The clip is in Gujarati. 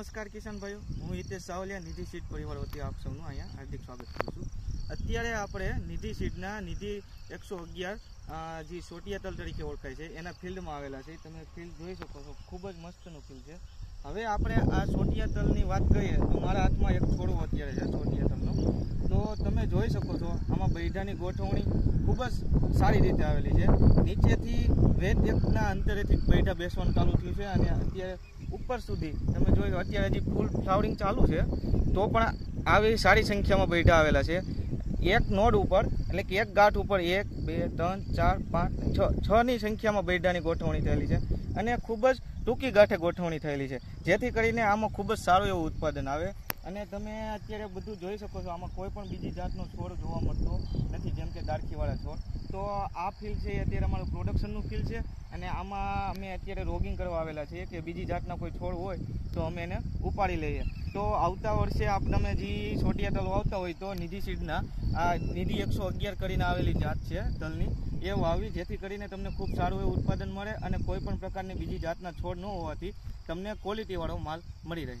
નમસ્કાર કિશન ભાઈઓ હું હિતેશ સાવલિયા, નિધિ સીટ પરિવાર વતી આપ સૌનું અહીંયા હાર્દિક સ્વાગત કરું છું. અત્યારે આપણે નિધિ સીટના નિધિ એકસો અગિયાર જે સોટિયાતલ તરીકે ઓળખાય છે, એના ફિલ્ડમાં આવેલા છે. તમે ફિલ્ડ જોઈ શકો છો, ખૂબ જ મસ્તનું ફિલ્ડ છે. હવે આપણે આ સોટિયાતલની વાત કરીએ, તો મારા હાથમાં એક છોડવો અત્યારે છે, સોટિયાતલનો. તો તમે જોઈ શકો છો, આમાં બૈઢાની ગોઠવણી ખૂબ જ સારી રીતે આવેલી છે. નીચેથી વેદ એકના અંતરેથી બૈઠા બેસવાનું ચાલુ થયું છે અને અત્યારે ઉપર સુધી તમે જોઈ અત્યારે હજી ફૂલ ફ્લાવરિંગ ચાલુ છે, તો પણ આવી સારી સંખ્યામાં બૈઠા આવેલા છે. એક નોડ ઉપર, એટલે કે એક ગાંઠ ઉપર એક, બે, ત્રણ, ચાર, પાંચ, છ, છની સંખ્યામાં બેડાની ગોઠવણી થયેલી છે અને ખૂબ જ ટૂંકી ગાંઠે ગોઠવણી થયેલી છે. જેથી કરીને આમાં ખૂબ જ સારું એવું ઉત્પાદન આવે અને તમે અત્યારે બધું જોઈ શકો છો, આમાં કોઈ પણ બીજી જાતનો છોડ જોવા મળતો નથી, જેમ કે દાળખીવાળા છોડ. તો આ ફિલ્ડ છે એ અત્યારે અમારું પ્રોડક્શનનું ફિલ્ડ છે અને આમાં અમે અત્યારે રોગિંગ કરવા આવેલા છીએ કે બીજી જાતના કોઈ છોડ હોય તો અમે એને ઉપાડી લઈએ. તો આવતા વર્ષે આપ તમે જે છોટિયા તલ વાવતા હોય તો નિધિ સીડના, આ નિધિ એકસો અગિયાર કરીને આવેલી જાત છે તલની. એ વાવી જેથી કરીને તમને ખૂબ સારું એવું ઉત્પાદન મળે અને કોઈ પણ પ્રકારની બીજી જાતના છોડ ન હોવાથી તમને ક્વોલિટીવાળો માલ મળી રહે.